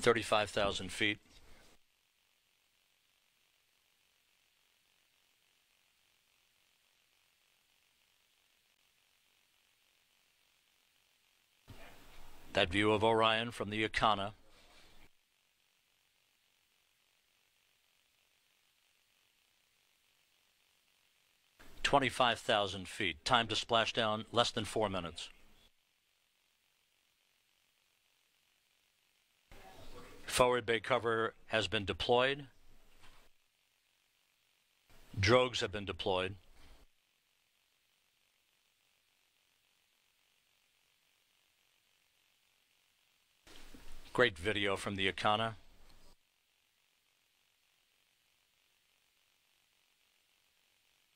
35,000 feet. That view of Orion from the Ikhana. Twenty-five thousand feet. Time to splash down less than four minutes. Forward bay cover has been deployed. Drogues have been deployed. Great video from the Ikhana.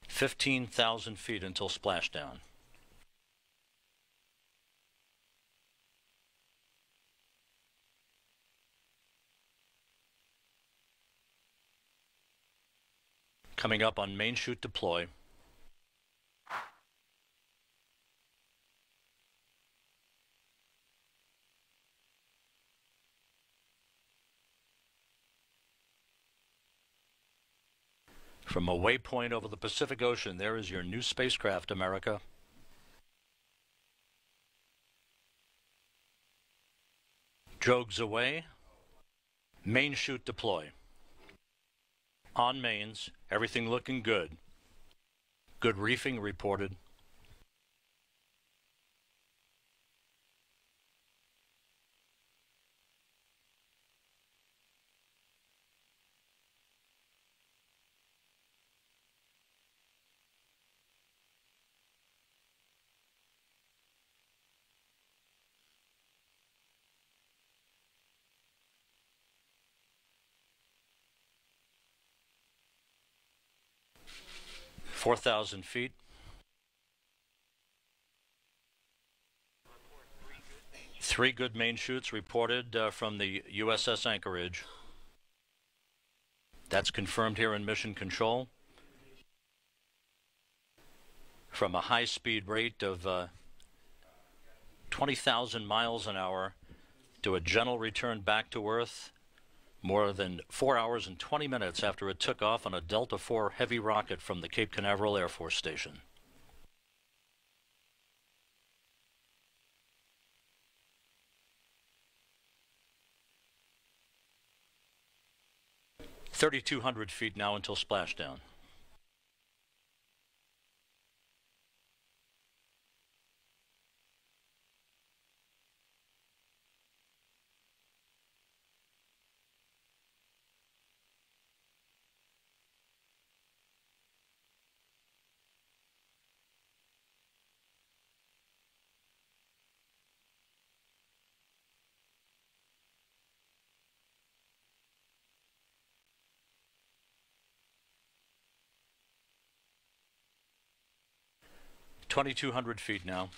Fifteen thousand feet until splashdown. Coming up on main chute deploy. From a waypoint over the Pacific Ocean, there is your new spacecraft, America. Drogues away. Main chute deploy. On mains, everything looking good. Good reefing reported. Four thousand feet. Three good main chutes reported uh, from the USS Anchorage. That's confirmed here in Mission Control. From a high speed rate of uh, 20,000 miles an hour to a gentle return back to Earth more than four hours and 20 minutes after it took off on a Delta IV heavy rocket from the Cape Canaveral Air Force Station. Thirty-two hundred feet now until splashdown. Twenty-two hundred feet now.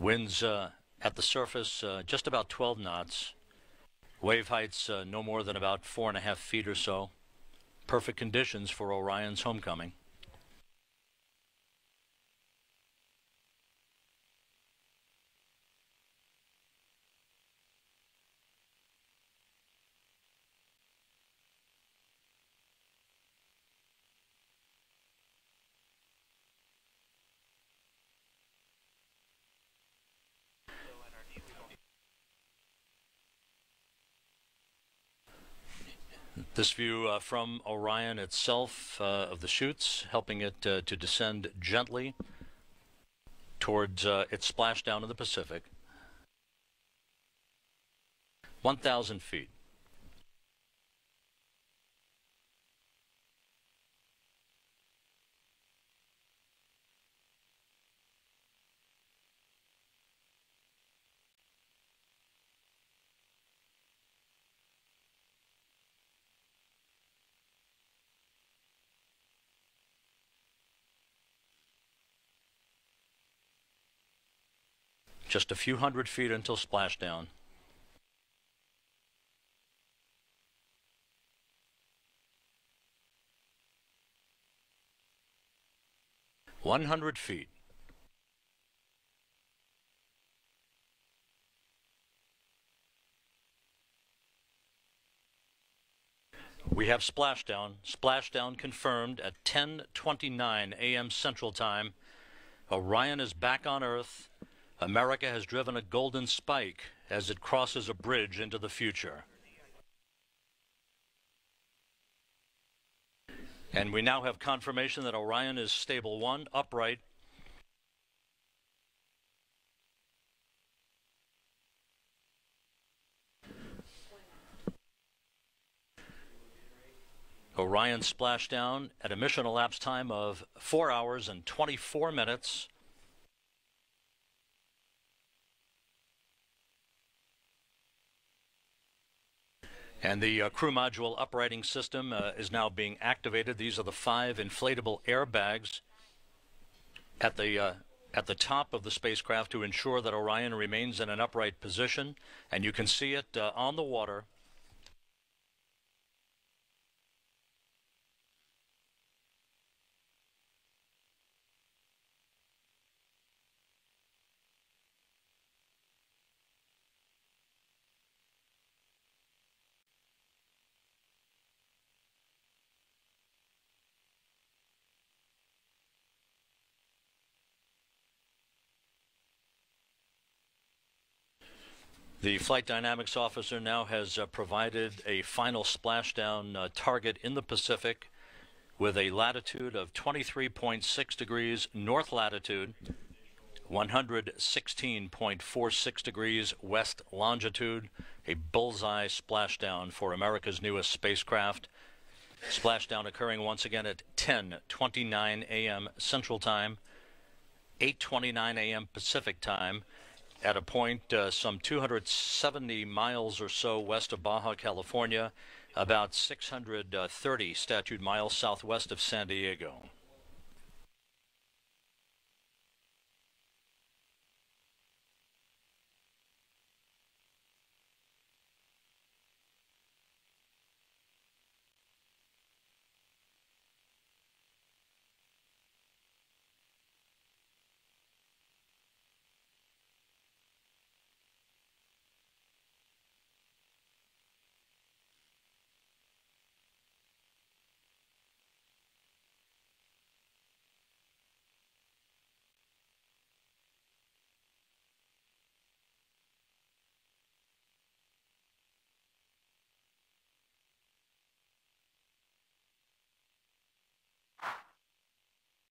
Winds uh, at the surface uh, just about 12 knots. Wave heights uh, no more than about four and a half feet or so. Perfect conditions for Orion's homecoming. This view uh, from Orion itself uh, of the chutes, helping it uh, to descend gently towards uh, its splashdown in the Pacific. 1,000 feet. just a few hundred feet until splashdown. One hundred feet. We have splashdown. Splashdown confirmed at 10:29 a.m. Central Time. Orion is back on Earth. America has driven a golden spike as it crosses a bridge into the future. And we now have confirmation that Orion is stable one, upright. Orion splashed down at a mission elapsed time of 4 hours and 24 minutes. And the uh, crew module uprighting system uh, is now being activated. These are the five inflatable airbags at the uh, at the top of the spacecraft to ensure that Orion remains in an upright position. And you can see it uh, on the water The flight dynamics officer now has uh, provided a final splashdown uh, target in the Pacific with a latitude of 23.6 degrees north latitude, 116.46 degrees west longitude, a bullseye splashdown for America's newest spacecraft. Splashdown occurring once again at 10:29 a.m. Central Time, 8:29 a.m. Pacific Time at a point uh, some 270 miles or so west of Baja, California, about 630 statute miles southwest of San Diego.